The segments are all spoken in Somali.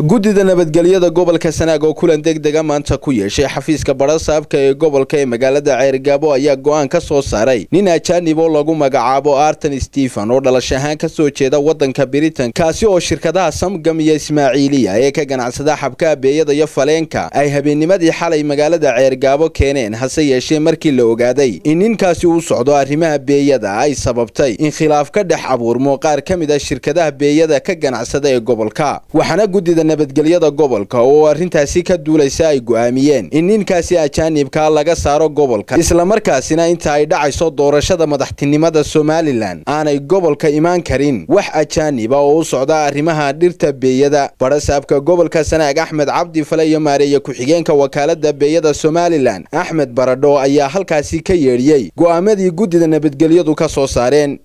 guddida nabadgelyada gobolka sanaag oo kulan degdega maanta ku yeeshay xafiiska badhasaabka ee gobolka ee magaalada ceergaabo ayaa go'aan ka soo saaray nin ajaanib oo lagu magacaabo arton stephen oo dhalash ahaan ka soo jeeda waddanka britain kaasi oo shirkadaha samgam iyo ismaaciiliya ee ka ganacsada xabka abeeyada iyo faleenka ay habeennimadii xalay magaalada ceergaabo keeneen hase yeeshee markii la ogaaday in ninkaasi uu socdo arrimaha beeyada ay sababtay in khilaaf ka dhex abuurmo qaar ka mid a shirkadaha beeyada ka ganacsada ee gobolka. Waxaana guddida nabadgelyada gobolka oo arrintaasi ka duulaysa ay go'aamiyeen. In ninkaasi ajaanibkaa laga saaro gobolka islamarkaasina inta ay dhacayso doorashada madaxtinimada somalilan aanay gobolka imaan karin. Wax ajaaniba oo u socda arrimaha dhirta beeyada. Badhasaabka gobolka sanaag axmed cabdi fale iyo maareeye ku-xigeenka wakaalada beeyada somalilan axmed baradho ayaa halkaasi ka yeedhiyey go'aamadii guddida nabadgelyadu ka soo saareen.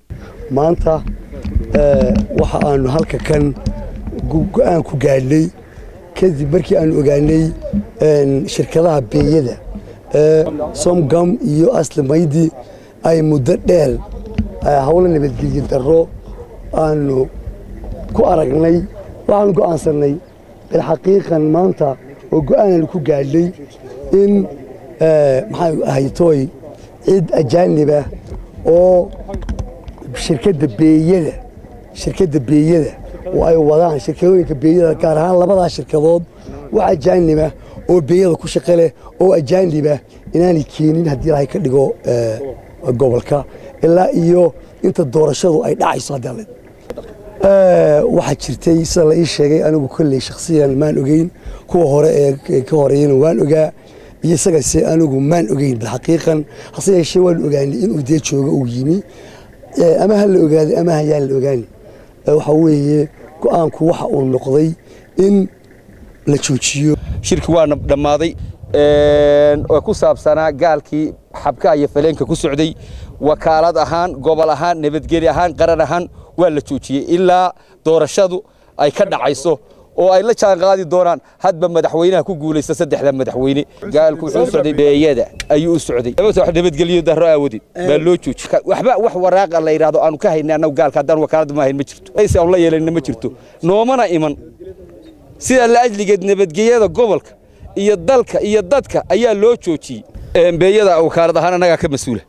Maanta waxa aanu halka kan go'aan ku gaadhnay kadib markii aanu ogaanay shirkadaha beeyada ee somgam iyo aslimaydi ay muddo dheer howlo nabadgelyo darro aanu ku aragnay waxaanu go'aansannay bilxaqiiqan maanta oo go'aanaanu ku gaadhnay in maxay ahaytooy cid ajaanibah oo shirkadda beeyada shirkadda beeyada oo ay wadaan shirkadooyinka beeyada gaar ahaan labadaa shirkadood wax ajaanibah oo beeyada ku shaqo leh oo ajaanibah inaanay keenin haddii ilahay ka dhigo gobolka ilaa iyo inta doorashadu ay dhacayso haddii waxaa jirtay sida la ii sheegay anigu kolley shakhsiyan maan ogeyn kuwa hore ee ka horeeyana waan ogaa iyo isagase anigu maan ogeyn bilxaqiiqan hase yeeshee waan ogaanay inuu dee joogo uu yimi ama ha la ogaaday ama hayaan la ogaani waxa weeye go'aanku waxa uu noqday in la joojiyo. Shirki waana dhammaaday oo ku saabsanaa gaalkii xabkaha iyo faleenka ku socday. Wakaalad ahaan gobol ahaan nabadgeli ahaan qaran ahaan waa la joojiyey ilaa doorashadu ay ka dhacayso oo ay la jaan qaadi doonaan hadba madaxweynaha ku guulaysta saddexda madaxweyne. Gaalku wuxuu socday beeyada ayuu u socday. Nabadgelyo darro aawadeed baa loo jooji waxba wax waraaqa la yidhaahdo aanu ka haynay annagu gaalka haddaan wakaalada ma hayn ma jirto. Ayse aan la yeelanna ma jirto. Noomana iman. Sidaa la ajligeed nabadgelyada gobolka iyo dalka iyo dadka ayaa loo joojiyey. Beeyada wakaalad ahaan annagaa ka mas'uula.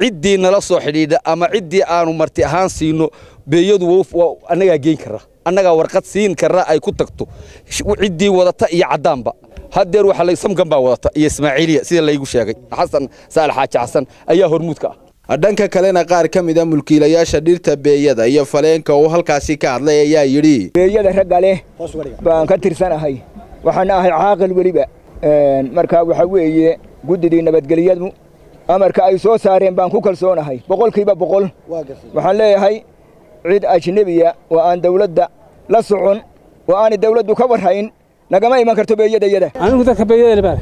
Ciddii nala soo xidhiidha ama ciddii aanu marti ahaan siino beeyadu annagaa geyn karra annagaa warqad siin karra ay ku tagto. Ciddii wadata iyo caddaanba. Haddeer waxa samgan baa wadata iyo ismaaciiliya sida laygu sheegay. Xasan saalax xaaji xasan ayaa hormuudka ah. Dhanka kalena qaar ka mid a mulkiilayaasha dhirta beeyada iyo faleenka oo halkaasi ka hadlay ayaa yidhi beeyada ragga leh baan ka tirsanahay waxaana ahay caaqil weliba. Marka waxaa weeye guddidii nabadgelyadu amarka ay soo saareen baan ku kalsoonahay. Boqolkiiba boqol. Waxaan leeyahay cid ajnebiya oo aan dawladda la socon oo aanay dawladdu ka warhayn nagama iman karto beeyadayada anigu dadka beeyada baan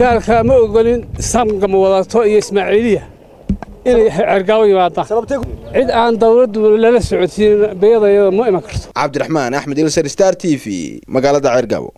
gaalka ma ogolin samgam wadato iyo ismaaciiliya inay cergaabo yimaadaan cid aan dawladdu lala socodsiin beeyadayada ma iman karto. Cabdiraxmaan axmed ilsar star t v magaalada ceergaabo